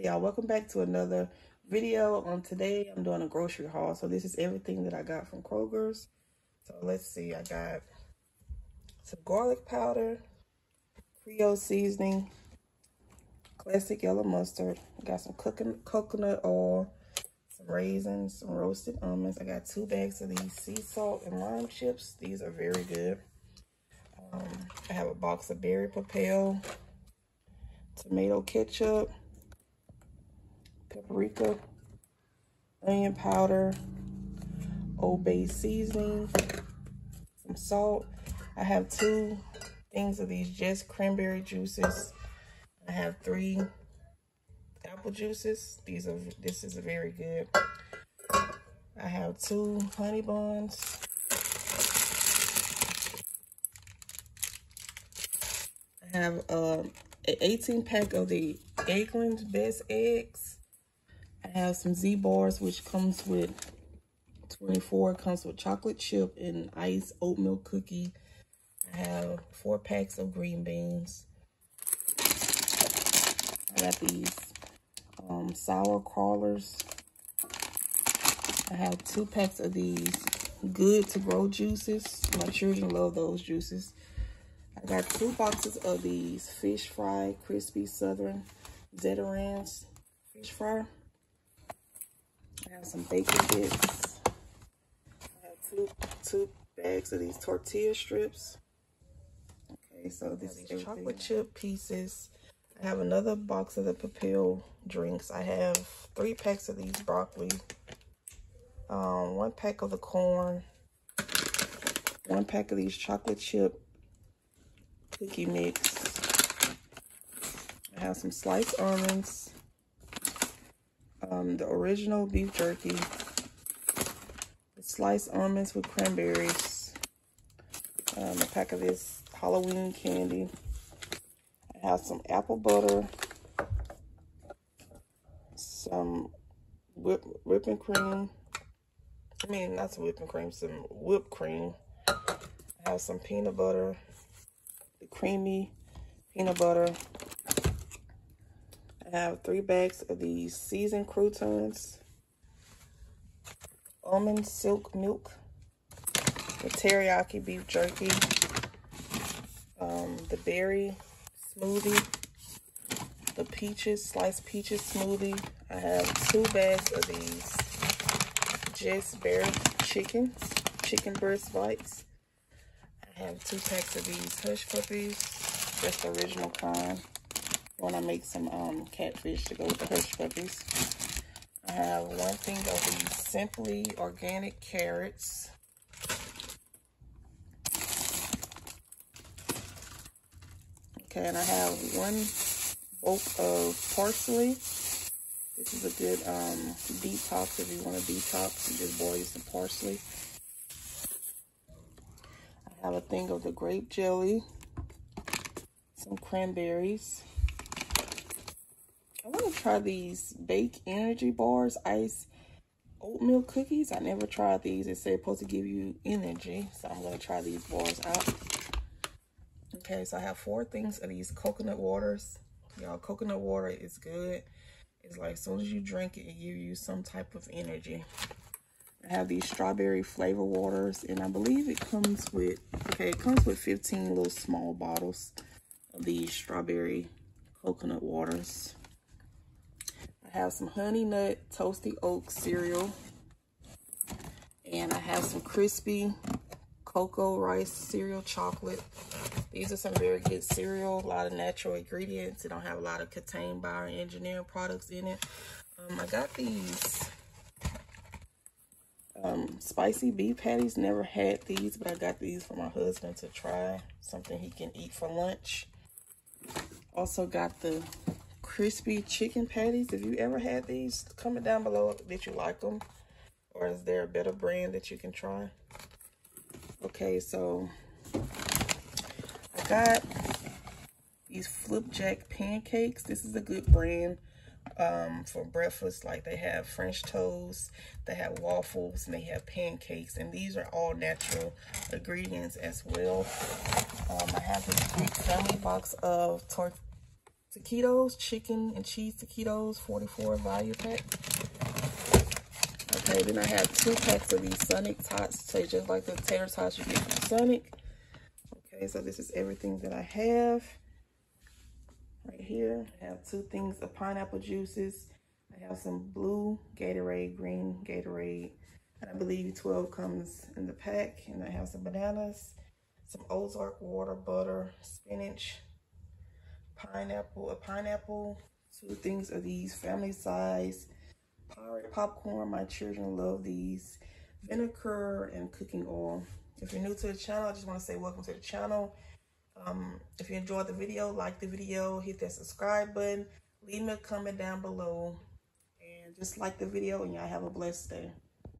Hey y'all, welcome back to another video. On today, I'm doing a grocery haul. So this is everything that I got from Kroger's. So let's see, I got some garlic powder, Creole seasoning, classic yellow mustard. I got some cooking coconut oil, some raisins, some roasted almonds. I got two bags of these sea salt and lime chips. These are very good. Um, I have a box of berry papel, tomato ketchup, paprika, onion powder, Old Bay seasoning, some salt. I have two things of these just cranberry juices. I have three apple juices. These are this is very good. I have two honey buns. I have um, an 18 pack of the Eggland's Best Eggs. I have some Z bars, which comes with 24. comes with chocolate chip and ice oatmeal cookie. I have four packs of green beans. I got these um, sour crawlers. I have two packs of these good to grow juices. My children love those juices. I got two boxes of these fish fry crispy southern Zatarain's fish fry. I have some bacon bits. I have two two bags of these tortilla strips. Okay, so this is chocolate chip pieces. I have another box of the Papil drinks. I have three packs of these broccoli. Um, one pack of the corn. One pack of these chocolate chip cookie mix. I have some sliced almonds, um, the original beef jerky, the sliced almonds with cranberries, um, a pack of this Halloween candy. I have some apple butter, some whip, whipping cream. I mean, not some whipping cream, some whipped cream. I have some peanut butter, the creamy peanut butter. I have three bags of these seasoned croutons, almond silk milk, the teriyaki beef jerky, um, the berry smoothie, the peaches, sliced peaches smoothie. I have two bags of these Just Bare chickens, chicken breast bites. I have two packs of these hush puppies, just the original kind. When I make some um, catfish to go with the hush puppies. I have one thing of these Simply Organic Carrots. Okay, and I have one bulk of parsley. This is a good um, detox if you want to detox. You just boil some parsley. I have a thing of the grape jelly. Some cranberries. I want to try these Bake Energy Bars Ice Oatmeal Cookies. I never tried these. It said supposed to give you energy. So I'm going to try these bars out. Okay, so I have four things of these coconut waters. Y'all, coconut water is good. It's like as soon as you drink it, it gives you some type of energy. I have these strawberry flavor waters, and I believe it comes with, okay, it comes with 15 little small bottles of these strawberry coconut waters. I have some honey nut toasty oat cereal, and I have some crispy cocoa rice cereal chocolate. These are some very good cereal, a lot of natural ingredients. They don't have a lot of contained bioengineering products in it. Um, I got these um, spicy beef patties. Never had these, but I got these for my husband to try. Something he can eat for lunch. Also got the crispy chicken patties. If you ever had these, comment down below that you like them. Or is there a better brand that you can try? Okay, so I got these flipjack pancakes. This is a good brand um, for breakfast. Like they have French toast, they have waffles, and they have pancakes. And these are all natural ingredients as well. Um, I have this big family box of tor taquitos, chicken and cheese taquitos, 44 value pack. Okay, then I have two packs of these Sonic tots. Say just like the tater tots you get from Sonic. Okay, so this is everything that I have. Right here, I have two things of pineapple juices. I have some blue Gatorade, green Gatorade. I believe 12 comes in the pack. And I have some bananas, some Ozarka water, butter, spinach, pineapple, a pineapple, two things of these family size pirate popcorn. My children love these. Vinegar and cooking oil. If you're new to the channel, I just want to say welcome to the channel. Um, if you enjoyed the video, like the video, hit that subscribe button, leave me a comment down below, and just like the video, and y'all have a blessed day.